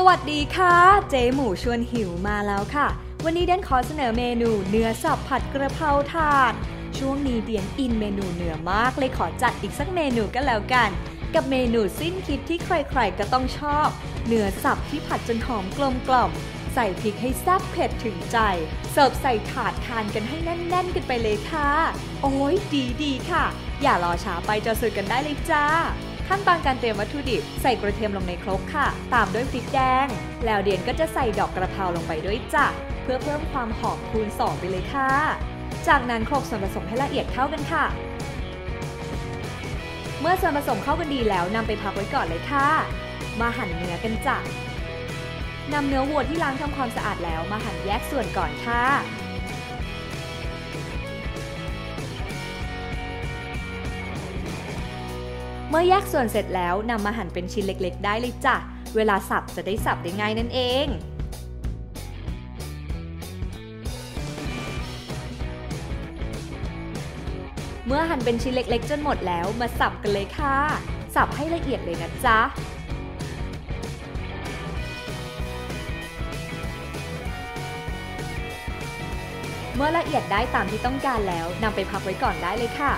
สวัสดีค่ะ เจ๊หมูชวนหิวมาแล้วค่ะ วันนี้เดนขอเสนอเมนูเนื้อสับผัดกระเพราถาด ช่วงนี้เดียนอินเมนูเนื้อมากเลยขอจัดอีกสักเมนูก็แล้วกัน กับเมนูสิ้นคิดที่ใครๆก็ต้องชอบ เนื้อสับที่ผัดจนหอมกลมกล่อม ใส่พริกให้แซ่บเผ็ดถึงใจ เสิร์ฟใส่ถาดทานกันให้แน่นๆกันไปเลยค่ะ โอ้ยดีดีๆค่ะ อย่ารอช้าไปจอสูตรกันได้เลยจ้า ขั้นตอนการเตรียมวัตถุดิบ ใส่กระเทียมลงในครกค่ะ ตามด้วยพริกแดง แล้วเดียนก็จะใส่ดอกกระเพราลงไปด้วยจ้ะ เพื่อเพิ่มความหอมคูณ 2 ไปเลยค่ะ จากนั้นโขลกส่วนผสมให้ละเอียดเข้ากันค่ะ เมื่อส่วนผสมเข้ากันดีแล้วนำไปพักไว้ก่อนเลยค่ะ มาหั่นเนื้อกันจ้ะนำเนื้อวัวที่ล้างทำความสะอาดแล้วมาหั่นแยกส่วนก่อนค่ะ เมื่อแยกส่วนเสร็จแล้วนำมาหั่นเป็นชิ้นเล็กๆ ได้เลยจ้ะ เวลาสับจะได้สับได้ง่ายนั่นเองเมื่อหั่นเป็นชิ้นเล็ก ๆ จนหมดแล้วมาสับกันเลยค่ะ สับให้ละเอียดเลยนะจ๊ะ เมื่อละเอียดได้ตามที่ต้องการแล้วนำไปพักไว้ก่อนได้เลยค่ะ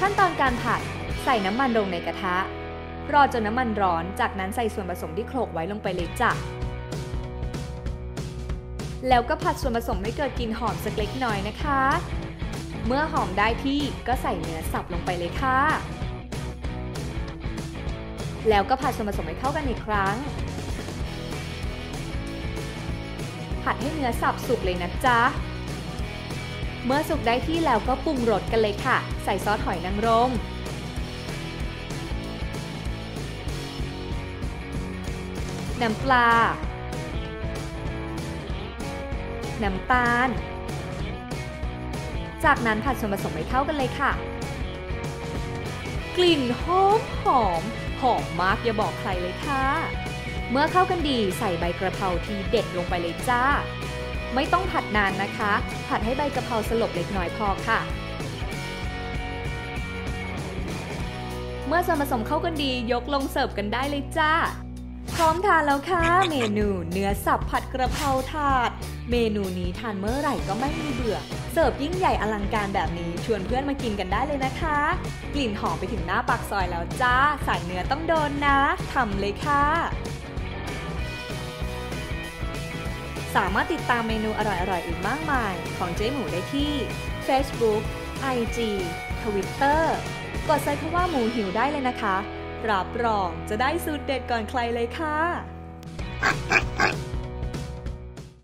ขั้นตอนการผัด ใส่น้ำมันลงในกระทะ รอจนน้ำมันร้อน จากนั้นใส่ส่วนผสมที่โขลกไว้ลงไปเลยจ้ะ แล้วก็ผัดส่วนผสมให้เกิดกลิ่นหอมสักเล็กน้อยนะคะ เมื่อหอมได้ที่ก็ใส่เนื้อสับลงไปเลยค่ะ แล้วก็ผัดส่วนผสมให้เข้ากันอีกครั้ง ผัดให้เนื้อสับสุกเลยนะจ๊ะเมื่อสุกได้ที่แล้วก็ปรุงรสกันเลยค่ะ ใส่ซอสหอยนางรม น้ำปลา น้ำตาล จากนั้นผัดส่วนผสมให้เข้ากันเลยค่ะ กลิ่นหอมหอม หอมมากอย่าบอกใครเลยค่ะ เมื่อเข้ากันดีใส่ใบกระเพราทีเด็ดลงไปเลยจ้า ไม่ต้องผัดนานนะคะ ผัดให้ใบกระเพราสลบเล็กน้อยพอค่ะเมื่อส่วนผสมเข้ากันดียกลงเสิร์ฟกันได้เลยจ้า พร้อมทานแล้วค่ะ เมนูเนื้อสับผัดกระเพราถาด เมนูนี้ทานเมื่อไหร่ก็ไม่มีเบื่อ เสิร์ฟยิ่งใหญ่อลังการแบบนี้ชวนเพื่อนมากินกันได้เลยนะคะ กลิ่นหอมไปถึงหน้าปากซอยแล้วจ้า สายเนื้อต้องโดนนะทำเลยค่ะสามารถติดตามเมนูอร่อยๆ อีกมากมาย ของเจ๊หมูได้ที่ Facebook IG Twitter กดใส่คำว่าหมูหิวได้เลยนะคะ รับรองจะได้สูตรเด็ดก่อนใครเลยค่ะ